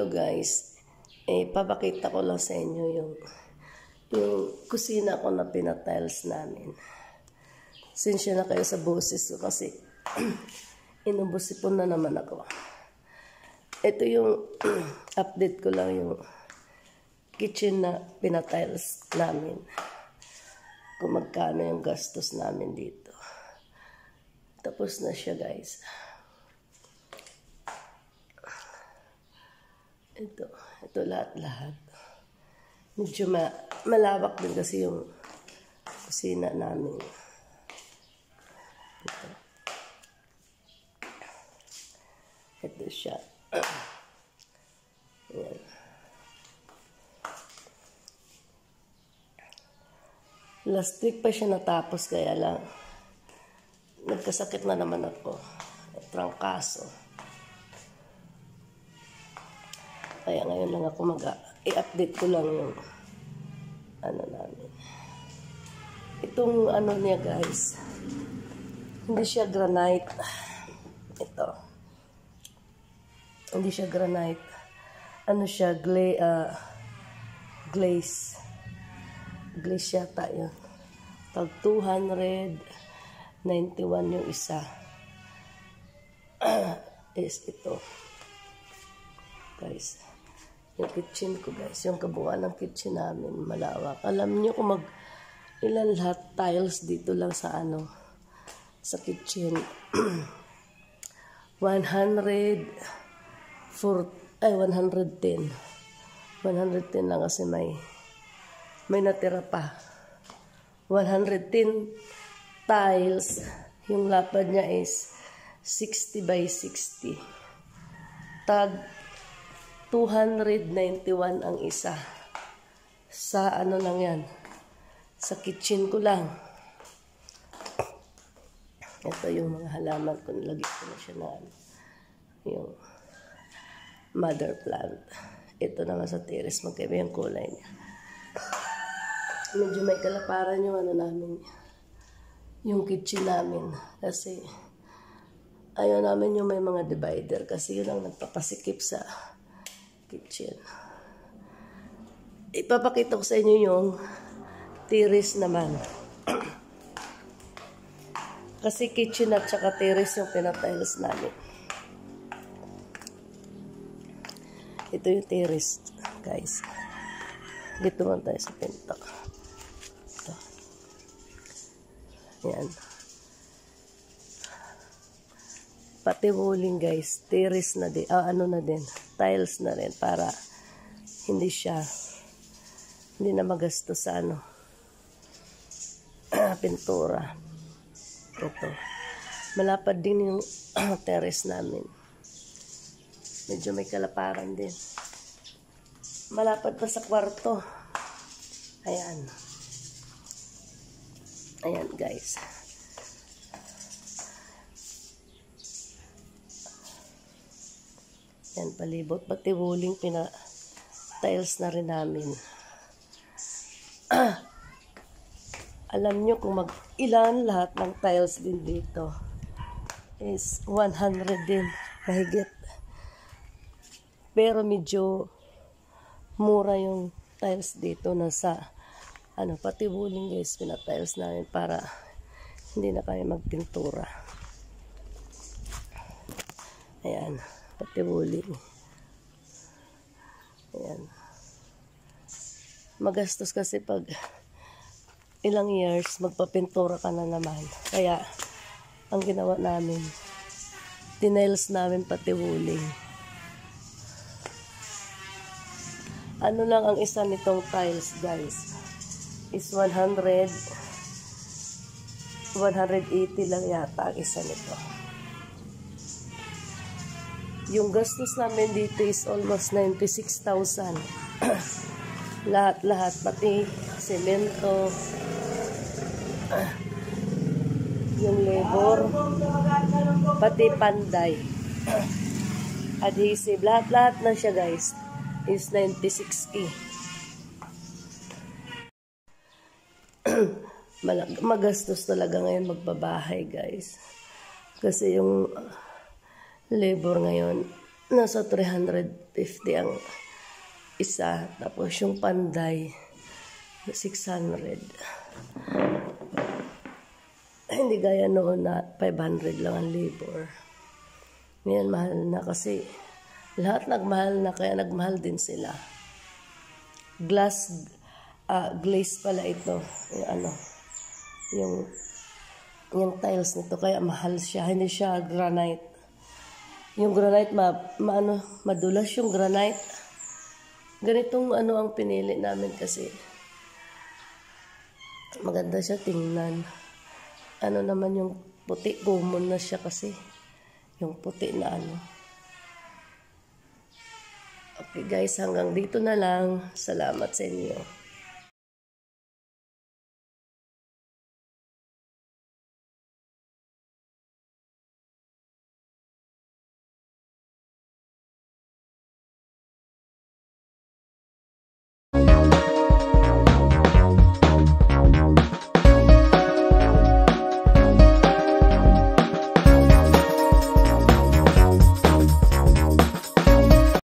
Hello guys. Eh, papakita ko lang sa inyo yung yung kusina ko na pinatiles namin. Sinsya na kayo sa boses ko kasi inubusipon na naman ako. Ito yung update ko lang yung kitchen na pinatiles namin. Kung magkano yung gastos namin dito. Tapos na siya guys. Ito, ito lahat-lahat. Medyo ma malawak din kasi yung kusina namin. Ito. Ito siya. Ayan. Last week pa siya natapos kaya lang nagkasakit na naman ako. Trangkaso. Kaya ngayon lang ako mag i-update ko lang yung ano namin. Itong ano niya guys, hindi siya granite. Ito. Hindi siya granite. Ano siya, gla uh, glaze. Glaze yata yun. Tag 291 yung isa. is ito. Guys. Yung kitchen ko guys, yung kabuuan ng kitchen namin, malawak. Alam niyo kung mag ilan lahat tiles dito lang sa ano, sa kitchen. 100 for ay 110. 110 lang kasi may may natira pa. 110 tiles. Yung lapad niya is 60 by 60. Tag 291 ang isa. Sa ano lang yan. Sa kitchen ko lang. Ito yung mga halaman ko. Nilagay ko na siya na ano, yung mother plant. Ito naman sa terrace. Magkaiba yung kulay niya. Medyo may kalaparan yung ano namin. Yung kitchen namin. Kasi ayaw namin yung may mga divider. Kasi yun ang nagpapasikip sa kitchen. Ipapakita ko sa inyo yung terrace naman. Kasi kitchen at saka terrace yung pinatiles namin. Ito yung terrace, guys. Dito man tayo sa pinto. Ito. Yan. Pati walling guys, terrace na din, ah, ano na din, tiles na rin para hindi siya, hindi na magasto sa ano, pintura. Ito. Malapad din yung terrace namin. Medyo may kalaparan din. Malapad pa sa kwarto. Ayan. Ayan guys. Yan, palibot. Pati wuling pina tiles na rin namin. Alam nyo kung mag ilan lahat ng tiles din dito is 100 din mahigit. Pero medyo mura yung tiles dito na sa ano, pati wuling guys, pina-tiles namin para hindi na kami magpintura. Ayan pati wuling. Ayan. Magastos kasi pag ilang years, magpapintura ka na naman. Kaya, ang ginawa namin, tinails namin pati wuling. Ano lang ang isa nitong tiles, guys? Is 100 180 lang yata ang isa nito. Yung gastos namin dito is almost 96,000. Lahat-lahat, pati semento, yung labor, pati panday, adhesive, lahat-lahat na siya guys, is 96k. Magastos talaga ngayon magbabahay guys. Kasi yung labor ngayon nasa 350 ang isa. Tapos yung panday, 600. Hindi gaya noon na 500 lang ang labor. Ngayon mahal na kasi lahat nagmahal na kaya nagmahal din sila. Glass, ah, glaze pala ito. Yung ano, yung, yung tiles nito kaya mahal siya. Hindi siya granite. Yung granite, ma, maano, madulas yung granite. Ganitong ano ang pinili namin kasi maganda siya tingnan. Ano naman yung puti, common na siya kasi. Yung puti na ano. Okay guys, hanggang dito na lang. Salamat sa inyo.